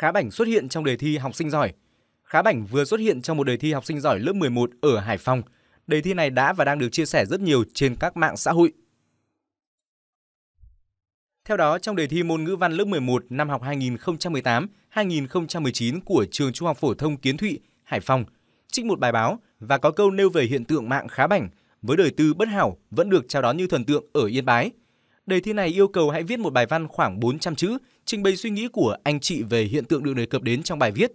Khá Bảnh xuất hiện trong đề thi học sinh giỏi. Khá Bảnh vừa xuất hiện trong một đề thi học sinh giỏi lớp 11 ở Hải Phòng. Đề thi này đã và đang được chia sẻ rất nhiều trên các mạng xã hội. Theo đó, trong đề thi môn ngữ văn lớp 11 năm học 2018-2019 của trường Trung học phổ thông Kiến Thụy, Hải Phòng, trích một bài báo và có câu nêu về hiện tượng mạng khá bảnh với đời tư bất hảo vẫn được chào đón như thần tượng ở Yên Bái. Đề thi này yêu cầu hãy viết một bài văn khoảng 400 chữ, trình bày suy nghĩ của anh chị về hiện tượng được đề cập đến trong bài viết.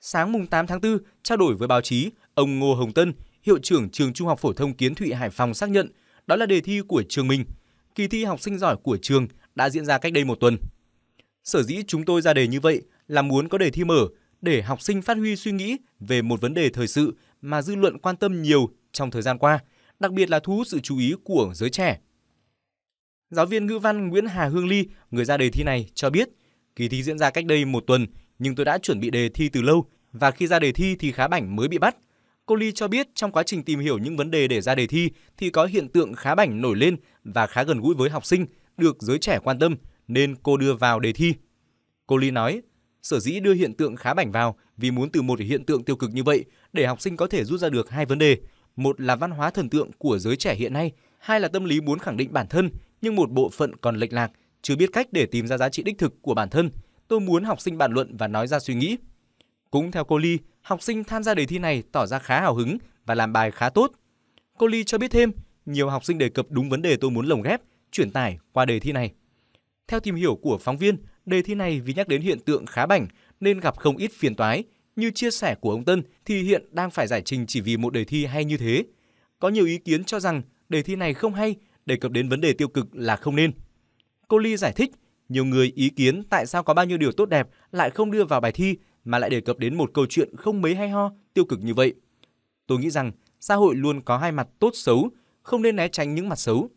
Sáng mùng 8 tháng 4, trao đổi với báo chí, ông Ngô Hồng Tân, hiệu trưởng trường Trung học phổ thông Kiến Thụy Hải Phòng xác nhận đó là đề thi của trường mình. Kỳ thi học sinh giỏi của trường đã diễn ra cách đây một tuần. Sở dĩ chúng tôi ra đề như vậy là muốn có đề thi mở để học sinh phát huy suy nghĩ về một vấn đề thời sự mà dư luận quan tâm nhiều trong thời gian qua, đặc biệt là thu hút sự chú ý của giới trẻ. Giáo viên ngữ văn Nguyễn Hà Hương Ly, người ra đề thi này, cho biết kỳ thi diễn ra cách đây một tuần, nhưng tôi đã chuẩn bị đề thi từ lâu và khi ra đề thi thì khá bảnh mới bị bắt. Cô Ly cho biết trong quá trình tìm hiểu những vấn đề để ra đề thi thì có hiện tượng khá bảnh nổi lên và khá gần gũi với học sinh, được giới trẻ quan tâm nên cô đưa vào đề thi. Cô Ly nói, sở dĩ đưa hiện tượng khá bảnh vào vì muốn từ một hiện tượng tiêu cực như vậy để học sinh có thể rút ra được hai vấn đề. Một là văn hóa thần tượng của giới trẻ hiện nay, hai là tâm lý muốn khẳng định bản thân nhưng một bộ phận còn lệch lạc, chưa biết cách để tìm ra giá trị đích thực của bản thân. Tôi muốn học sinh bàn luận và nói ra suy nghĩ. Cũng theo cô Ly, học sinh tham gia đề thi này tỏ ra khá hào hứng và làm bài khá tốt. Cô Ly cho biết thêm, nhiều học sinh đề cập đúng vấn đề tôi muốn lồng ghép, truyền tải qua đề thi này. Theo tìm hiểu của phóng viên, đề thi này vì nhắc đến hiện tượng khá bảnh nên gặp không ít phiền toái. Như chia sẻ của ông Tân thì hiện đang phải giải trình chỉ vì một đề thi hay như thế. Có nhiều ý kiến cho rằng đề thi này không hay, đề cập đến vấn đề tiêu cực là không nên. Cô Ly giải thích, nhiều người ý kiến tại sao có bao nhiêu điều tốt đẹp lại không đưa vào bài thi mà lại đề cập đến một câu chuyện không mấy hay ho, tiêu cực như vậy. Tôi nghĩ rằng xã hội luôn có hai mặt tốt xấu, không nên né tránh những mặt xấu.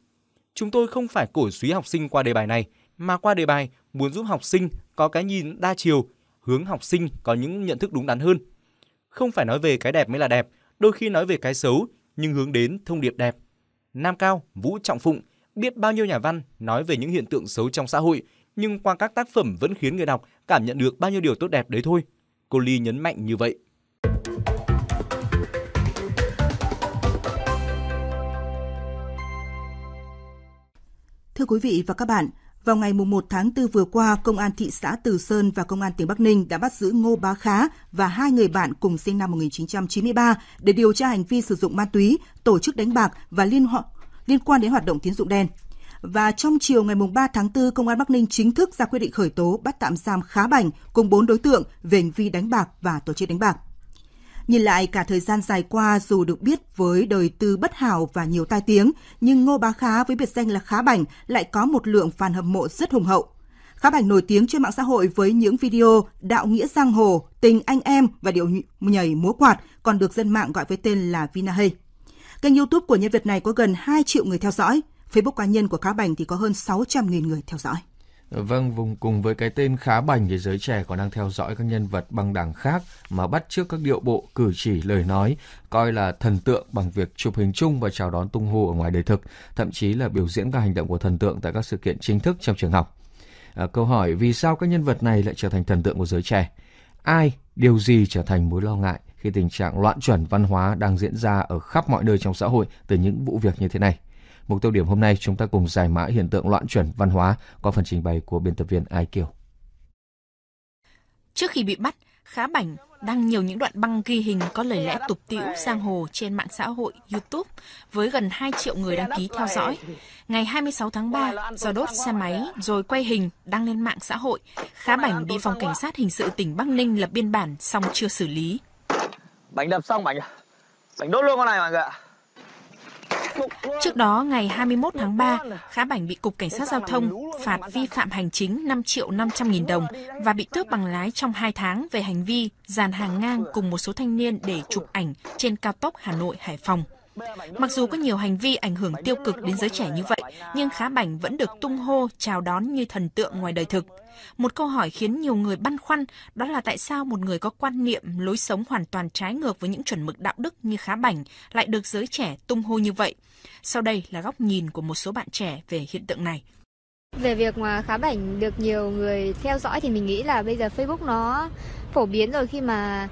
Chúng tôi không phải cổ suý học sinh qua đề bài này, mà qua đề bài muốn giúp học sinh có cái nhìn đa chiều, hướng học sinh có những nhận thức đúng đắn hơn. Không phải nói về cái đẹp mới là đẹp, đôi khi nói về cái xấu nhưng hướng đến thông điệp đẹp. Nam Cao, Vũ Trọng Phụng biết bao nhiêu nhà văn nói về những hiện tượng xấu trong xã hội, nhưng qua các tác phẩm vẫn khiến người đọc cảm nhận được bao nhiêu điều tốt đẹp đấy thôi. Cô Ly nhấn mạnh như vậy. Thưa quý vị và các bạn, vào ngày 1 tháng 4 vừa qua, Công an thị xã Từ Sơn và Công an tỉnh Bắc Ninh đã bắt giữ Ngô Bá Khá và hai người bạn cùng sinh năm 1993 để điều tra hành vi sử dụng ma túy, tổ chức đánh bạc và liên ho- liên quan đến hoạt động tín dụng đen. Và trong chiều ngày 3 tháng 4, Công an Bắc Ninh chính thức ra quyết định khởi tố bắt tạm giam Khá Bảnh cùng 4 đối tượng về hành vi đánh bạc và tổ chức đánh bạc. Nhìn lại cả thời gian dài qua dù được biết với đời tư bất hảo và nhiều tai tiếng, nhưng Ngô Bá Khá với biệt danh là Khá Bảnh lại có một lượng fan hâm mộ rất hùng hậu. Khá Bảnh nổi tiếng trên mạng xã hội với những video đạo nghĩa giang hồ, tình anh em và điệu nhảy múa quạt, còn được dân mạng gọi với tên là Vinahey. Kênh YouTube của nhân vật này có gần 2 triệu người theo dõi. Facebook cá nhân của Khá Bảnh thì có hơn 600.000 người theo dõi. Vâng, vùng cùng với cái tên khá bành thì giới trẻ còn đang theo dõi các nhân vật băng đảng khác mà bắt trước các điệu bộ, cử chỉ, lời nói, coi là thần tượng bằng việc chụp hình chung và chào đón tung hô ở ngoài đời thực, thậm chí là biểu diễn các hành động của thần tượng tại các sự kiện chính thức trong trường học. À, câu hỏi vì sao các nhân vật này lại trở thành thần tượng của giới trẻ? Ai, điều gì trở thành mối lo ngại khi tình trạng loạn chuẩn văn hóa đang diễn ra ở khắp mọi nơi trong xã hội từ những vụ việc như thế này? Mục tiêu điểm hôm nay chúng ta cùng giải mã hiện tượng loạn chuẩn văn hóa qua phần trình bày của biên tập viên Ai Kiều. Trước khi bị bắt, Khá Bảnh đăng nhiều những đoạn băng ghi hình có lời lẽ tục tĩu giang hồ trên mạng xã hội YouTube với gần 2 triệu người đăng ký theo dõi. Ngày 26 tháng 3, do đốt xe máy rồi quay hình đăng lên mạng xã hội, Khá Bảnh bị phòng cảnh sát hình sự tỉnh Bắc Ninh lập biên bản xong chưa xử lý. Bánh đập xong bánh bánh đốt luôn con này mọi người ạ. Trước đó, ngày 21 tháng 3, Khá Bảnh bị Cục Cảnh sát Giao thông phạt vi phạm hành chính 5 triệu 500 nghìn đồng và bị tước bằng lái trong 2 tháng về hành vi dàn hàng ngang cùng một số thanh niên để chụp ảnh trên cao tốc Hà Nội-Hải Phòng. Mặc dù có nhiều hành vi ảnh hưởng tiêu cực đến giới trẻ như vậy, nhưng Khá Bảnh vẫn được tung hô chào đón như thần tượng ngoài đời thực. Một câu hỏi khiến nhiều người băn khoăn đó là tại sao một người có quan niệm lối sống hoàn toàn trái ngược với những chuẩn mực đạo đức như Khá Bảnh lại được giới trẻ tung hô như vậy. Sau đây là góc nhìn của một số bạn trẻ về hiện tượng này. Về việc mà khá bảnh được nhiều người theo dõi thì mình nghĩ là bây giờ Facebook nó phổ biến rồi khi mà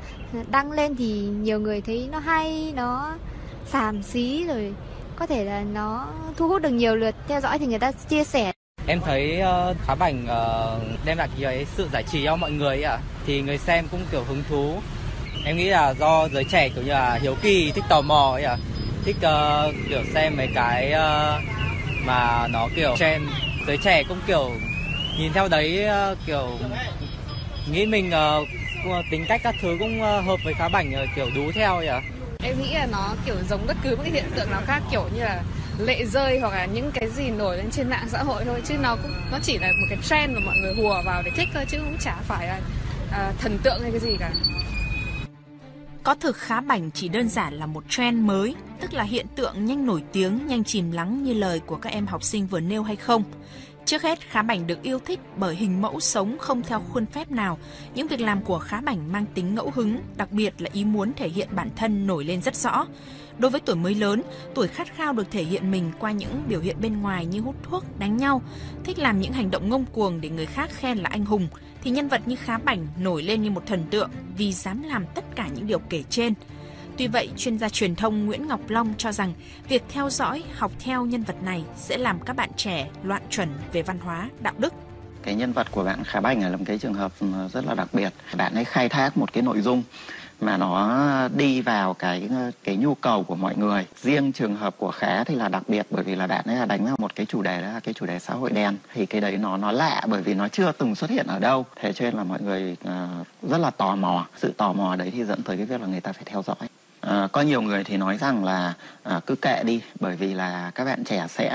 đăng lên thì nhiều người thấy nó hay, nó xàm xí rồi có thể là nó thu hút được nhiều lượt theo dõi thì người ta chia sẻ Em thấy ờ, uh, khá bảnh uh, đem lại cái sự giải trí cho mọi người ạ. À. Thì người xem cũng kiểu hứng thú. Em nghĩ là do giới trẻ kiểu như là hiếu kỳ, thích tò mò ấy à. Thích uh, kiểu xem mấy cái uh, mà nó kiểu trend. Giới trẻ cũng kiểu nhìn theo đấy uh, kiểu nghĩ mình uh, tính cách các thứ cũng uh, hợp với khá bảnh uh, kiểu đú theo ấy à. Em nghĩ là nó kiểu giống bất cứ một cái hiện tượng nào khác kiểu như là lệ rơi hoặc là những cái gì nổi lên trên mạng xã hội thôi chứ nó cũng nó chỉ là một cái trend mà mọi người hùa vào để thích thôi chứ cũng chả phải là à, thần tượng hay cái gì cả có thực khá bảnh chỉ đơn giản là một trend mới, tức là hiện tượng nhanh nổi tiếng, nhanh chìm lắng như lời của các em học sinh vừa nêu hay không. Trước hết, Khá Bảnh được yêu thích bởi hình mẫu sống không theo khuôn phép nào. Những việc làm của Khá Bảnh mang tính ngẫu hứng, đặc biệt là ý muốn thể hiện bản thân nổi lên rất rõ. Đối với tuổi mới lớn, tuổi khát khao được thể hiện mình qua những biểu hiện bên ngoài như hút thuốc, đánh nhau, thích làm những hành động ngông cuồng để người khác khen là anh hùng, thì nhân vật như Khá Bảnh nổi lên như một thần tượng vì dám làm tất cả những điều kể trên. Tuy vậy, chuyên gia truyền thông Nguyễn Ngọc Long cho rằng việc theo dõi, học theo nhân vật này sẽ làm các bạn trẻ loạn chuẩn về văn hóa, đạo đức. Cái nhân vật của bạn Khá Bành là một cái trường hợp ừ, rất là đặc biệt. Bạn ấy khai thác một cái nội dung mà nó đi vào cái ờ, cái nhu cầu của mọi người. Riêng trường hợp của khá thì là đặc biệt bởi vì là bạn ấy là đánh vào một cái chủ đề đó là cái chủ đề xã hội đen. Thì cái đấy nó nó lạ bởi vì nó chưa từng xuất hiện ở đâu. Thế cho nên là mọi người ờ, rất là tò mò. Sự tò mò đấy thì dẫn tới cái việc là người ta phải theo dõi. À, có nhiều người thì nói rằng là à, cứ kệ đi bởi vì là các bạn trẻ sẽ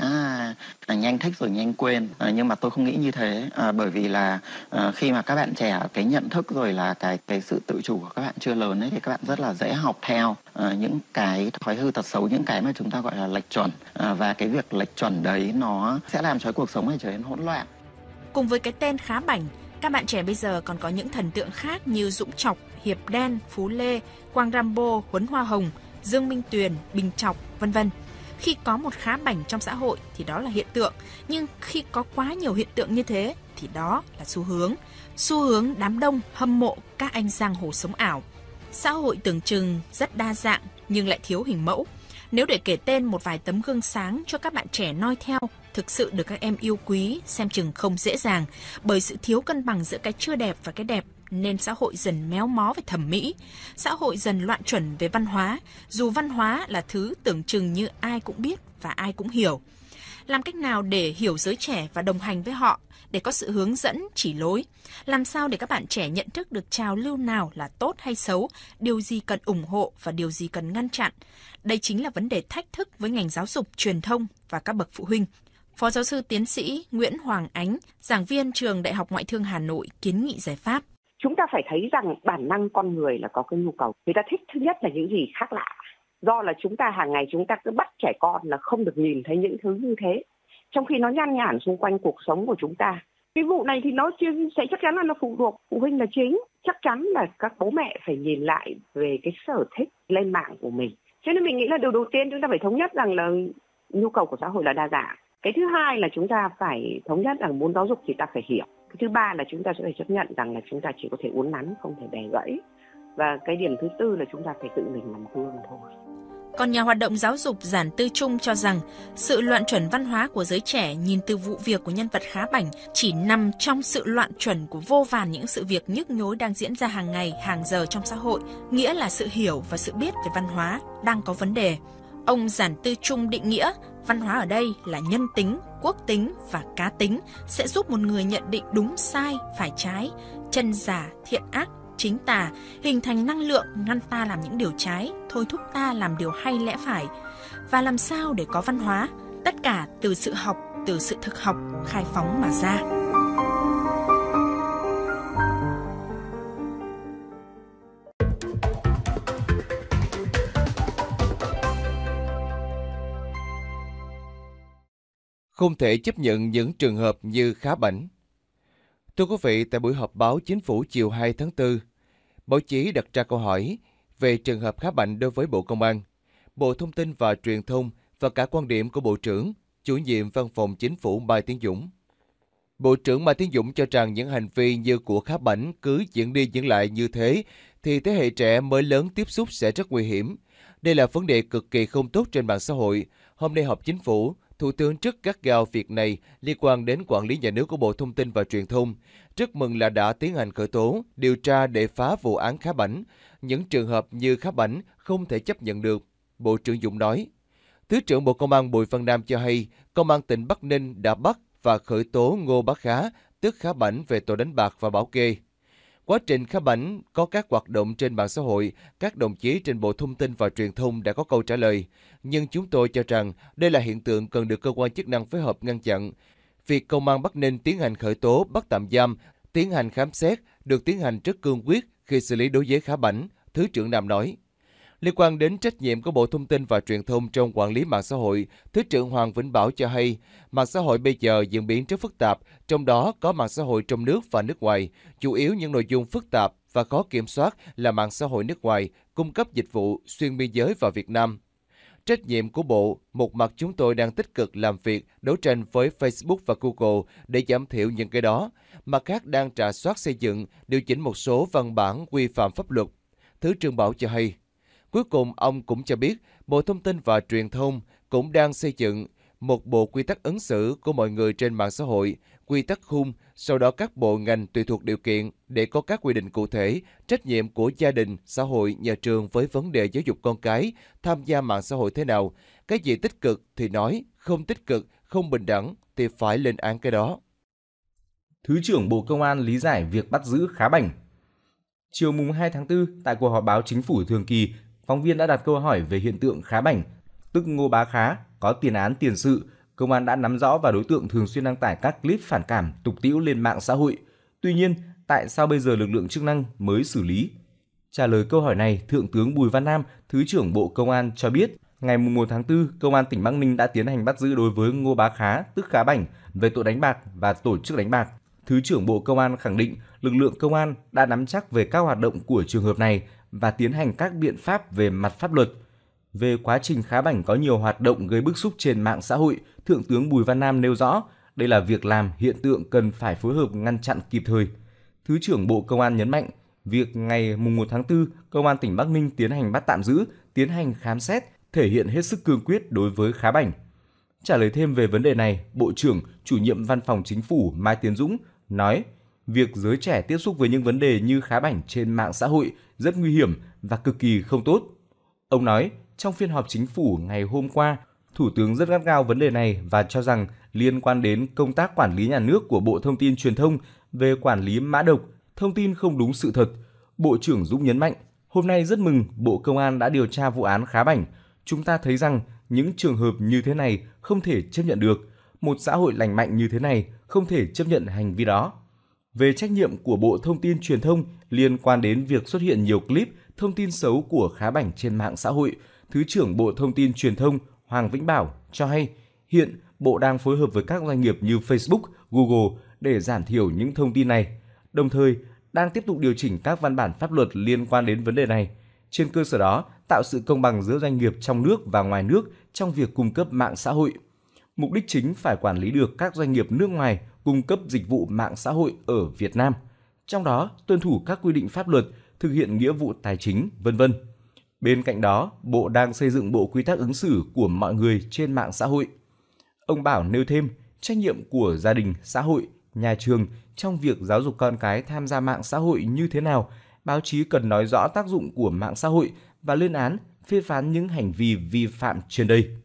à, nhanh thích rồi nhanh quên. À, nhưng mà tôi không nghĩ như thế. À, bởi vì là à, khi mà các bạn trẻ cái nhận thức rồi là cái cái sự tự chủ của các bạn chưa lớn ấy thì các bạn rất là dễ học theo à, những cái thói hư tật xấu những cái mà chúng ta gọi là lệch chuẩn. À, và cái việc lệch chuẩn đấy nó sẽ làm cho cuộc sống này trở nên hỗn loạn. Cùng với cái tên khá bảnh các bạn trẻ bây giờ còn có những thần tượng khác như Dũng Chọc, Hiệp Đen, Phú Lê, Quang Rambo, Huấn Hoa Hồng, Dương Minh Tuyền, Bình Chọc, vân vân. Khi có một khá bảnh trong xã hội thì đó là hiện tượng, nhưng khi có quá nhiều hiện tượng như thế thì đó là xu hướng. Xu hướng đám đông hâm mộ các anh giang hồ sống ảo. Xã hội tưởng chừng rất đa dạng nhưng lại thiếu hình mẫu. Nếu để kể tên một vài tấm gương sáng cho các bạn trẻ noi theo, thực sự được các em yêu quý, xem chừng không dễ dàng, bởi sự thiếu cân bằng giữa cái chưa đẹp và cái đẹp nên xã hội dần méo mó về thẩm mỹ, xã hội dần loạn chuẩn về văn hóa, dù văn hóa là thứ tưởng chừng như ai cũng biết và ai cũng hiểu. Làm cách nào để hiểu giới trẻ và đồng hành với họ, để có sự hướng dẫn, chỉ lối? Làm sao để các bạn trẻ nhận thức được trào lưu nào là tốt hay xấu, điều gì cần ủng hộ và điều gì cần ngăn chặn? Đây chính là vấn đề thách thức với ngành giáo dục, truyền thông và các bậc phụ huynh. Phó giáo sư tiến sĩ Nguyễn Hoàng Ánh, giảng viên trường Đại học Ngoại thương Hà Nội kiến nghị giải pháp chúng ta phải thấy rằng bản năng con người là có cái nhu cầu. Người ta thích thứ nhất là những gì khác lạ. Do là chúng ta hàng ngày chúng ta cứ bắt trẻ con là không được nhìn thấy những thứ như thế. Trong khi nó nhan nhản xung quanh cuộc sống của chúng ta. Cái vụ này thì nó sẽ chắc chắn là nó phụ thuộc, phụ huynh là chính. Chắc chắn là các bố mẹ phải nhìn lại về cái sở thích lên mạng của mình. Cho nên mình nghĩ là điều đầu tiên chúng ta phải thống nhất rằng là nhu cầu của xã hội là đa dạng. Cái thứ hai là chúng ta phải thống nhất rằng muốn giáo dục thì ta phải hiểu cái thứ ba là chúng ta sẽ phải chấp nhận rằng là chúng ta chỉ có thể uốn nắn không thể bẻ gãy và cái điểm thứ tư là chúng ta phải tự mình làm gương thôi còn nhà hoạt động giáo dục Giản Tư Trung cho rằng sự loạn chuẩn văn hóa của giới trẻ nhìn từ vụ việc của nhân vật khá bảnh chỉ nằm trong sự loạn chuẩn của vô vàn những sự việc nhức nhối đang diễn ra hàng ngày, hàng giờ trong xã hội, nghĩa là sự hiểu và sự biết về văn hóa đang có vấn đề. Ông Giản Tư Trung định nghĩa Văn hóa ở đây là nhân tính, quốc tính và cá tính sẽ giúp một người nhận định đúng sai, phải trái, chân giả, thiện ác, chính tà, hình thành năng lượng ngăn ta làm những điều trái, thôi thúc ta làm điều hay lẽ phải. Và làm sao để có văn hóa? Tất cả từ sự học, từ sự thực học, khai phóng mà ra. Không thể chấp nhận những trường hợp như khá bảnh. Thưa quý vị, tại buổi họp báo chính phủ chiều 2 tháng 4, báo chí đặt ra câu hỏi về trường hợp khá bảnh đối với Bộ Công an, Bộ Thông tin và Truyền thông và cả quan điểm của Bộ trưởng, chủ nhiệm văn phòng chính phủ Mai Tiến Dũng. Bộ trưởng Mai Tiến Dũng cho rằng những hành vi như của Khá Bảnh cứ diễn đi diễn lại như thế thì thế hệ trẻ mới lớn tiếp xúc sẽ rất nguy hiểm. Đây là vấn đề cực kỳ không tốt trên mạng xã hội. Hôm nay họp chính phủ, Thủ tướng rất gắt gao việc này liên quan đến quản lý nhà nước của Bộ Thông tin và Truyền thông. Rất mừng là đã tiến hành khởi tố, điều tra để phá vụ án Khá Bảnh. Những trường hợp như Khá Bảnh không thể chấp nhận được, Bộ trưởng Dũng nói. Thứ trưởng Bộ Công an Bùi Văn Nam cho hay, Công an tỉnh Bắc Ninh đã bắt và khởi tố Ngô Bá Khá, tức Khá Bảnh về tội đánh bạc và bảo kê. Quá trình Khá Bảnh có các hoạt động trên mạng xã hội, các đồng chí trên Bộ Thông tin và Truyền thông đã có câu trả lời. Nhưng chúng tôi cho rằng đây là hiện tượng cần được cơ quan chức năng phối hợp ngăn chặn. Việc Công an Bắc Ninh tiến hành khởi tố, bắt tạm giam, tiến hành khám xét được tiến hành rất cương quyết khi xử lý đối với Khá Bảnh, Thứ trưởng Nam nói. Liên quan đến trách nhiệm của Bộ Thông tin và Truyền thông trong quản lý mạng xã hội, Thứ trưởng Hoàng Vĩnh Bảo cho hay, mạng xã hội bây giờ diễn biến rất phức tạp, trong đó có mạng xã hội trong nước và nước ngoài. Chủ yếu những nội dung phức tạp và khó kiểm soát là mạng xã hội nước ngoài, cung cấp dịch vụ xuyên biên giới vào Việt Nam. Trách nhiệm của Bộ, một mặt chúng tôi đang tích cực làm việc đấu tranh với Facebook và Google để giảm thiểu những cái đó, mặt khác đang trả soát xây dựng, điều chỉnh một số văn bản quy phạm pháp luật. Thứ trưởng Bảo cho hay. Cuối cùng, ông cũng cho biết Bộ Thông tin và Truyền thông cũng đang xây dựng một bộ quy tắc ứng xử của mọi người trên mạng xã hội, quy tắc khung, sau đó các bộ ngành tùy thuộc điều kiện để có các quy định cụ thể, trách nhiệm của gia đình, xã hội, nhà trường với vấn đề giáo dục con cái, tham gia mạng xã hội thế nào. Cái gì tích cực thì nói, không tích cực, không bình đẳng thì phải lên án cái đó. Thứ trưởng Bộ Công an lý giải việc bắt giữ khá bảnh. Chiều mùng 2 tháng 4, tại cuộc họp báo chính phủ thường kỳ, phóng viên đã đặt câu hỏi về hiện tượng khá bảnh, tức Ngô Bá Khá, có tiền án tiền sự, công an đã nắm rõ và đối tượng thường xuyên đăng tải các clip phản cảm, tục tĩu lên mạng xã hội. Tuy nhiên, tại sao bây giờ lực lượng chức năng mới xử lý? Trả lời câu hỏi này, Thượng tướng Bùi Văn Nam, Thứ trưởng Bộ Công an cho biết, ngày 1 tháng 4, Công an tỉnh Bắc Ninh đã tiến hành bắt giữ đối với Ngô Bá Khá, tức Khá Bảnh, về tội đánh bạc và tổ chức đánh bạc. Thứ trưởng Bộ Công an khẳng định lực lượng công an đã nắm chắc về các hoạt động của trường hợp này và tiến hành các biện pháp về mặt pháp luật. Về quá trình khá bảnh có nhiều hoạt động gây bức xúc trên mạng xã hội, Thượng tướng Bùi Văn Nam nêu rõ, đây là việc làm hiện tượng cần phải phối hợp ngăn chặn kịp thời. Thứ trưởng Bộ Công an nhấn mạnh, việc ngày 1 tháng 4, Công an tỉnh Bắc Ninh tiến hành bắt tạm giữ, tiến hành khám xét, thể hiện hết sức cương quyết đối với khá bảnh. Trả lời thêm về vấn đề này, Bộ trưởng, chủ nhiệm Văn phòng Chính phủ Mai Tiến Dũng nói, việc giới trẻ tiếp xúc với những vấn đề như khá bảnh trên mạng xã hội rất nguy hiểm và cực kỳ không tốt. Ông nói, trong phiên họp chính phủ ngày hôm qua, Thủ tướng rất gắt gao vấn đề này và cho rằng liên quan đến công tác quản lý nhà nước của Bộ Thông tin Truyền thông về quản lý mã độc, thông tin không đúng sự thật, Bộ trưởng Dũng nhấn mạnh, hôm nay rất mừng Bộ Công an đã điều tra vụ án khá bảnh. Chúng ta thấy rằng những trường hợp như thế này không thể chấp nhận được. Một xã hội lành mạnh như thế này không thể chấp nhận hành vi đó. Về trách nhiệm của Bộ Thông tin Truyền thông liên quan đến việc xuất hiện nhiều clip thông tin xấu của khá bảnh trên mạng xã hội, Thứ trưởng Bộ Thông tin Truyền thông Hoàng Vĩnh Bảo cho hay hiện Bộ đang phối hợp với các doanh nghiệp như Facebook, Google để giảm thiểu những thông tin này, đồng thời đang tiếp tục điều chỉnh các văn bản pháp luật liên quan đến vấn đề này. Trên cơ sở đó, tạo sự công bằng giữa doanh nghiệp trong nước và ngoài nước trong việc cung cấp mạng xã hội. Mục đích chính phải quản lý được các doanh nghiệp nước ngoài cung cấp dịch vụ mạng xã hội ở Việt Nam, trong đó tuân thủ các quy định pháp luật, thực hiện nghĩa vụ tài chính, vân vân. Bên cạnh đó, Bộ đang xây dựng bộ quy tắc ứng xử của mọi người trên mạng xã hội. Ông Bảo nêu thêm trách nhiệm của gia đình, xã hội, nhà trường trong việc giáo dục con cái tham gia mạng xã hội như thế nào. Báo chí cần nói rõ tác dụng của mạng xã hội và lên án, phê phán những hành vi vi phạm trên đây.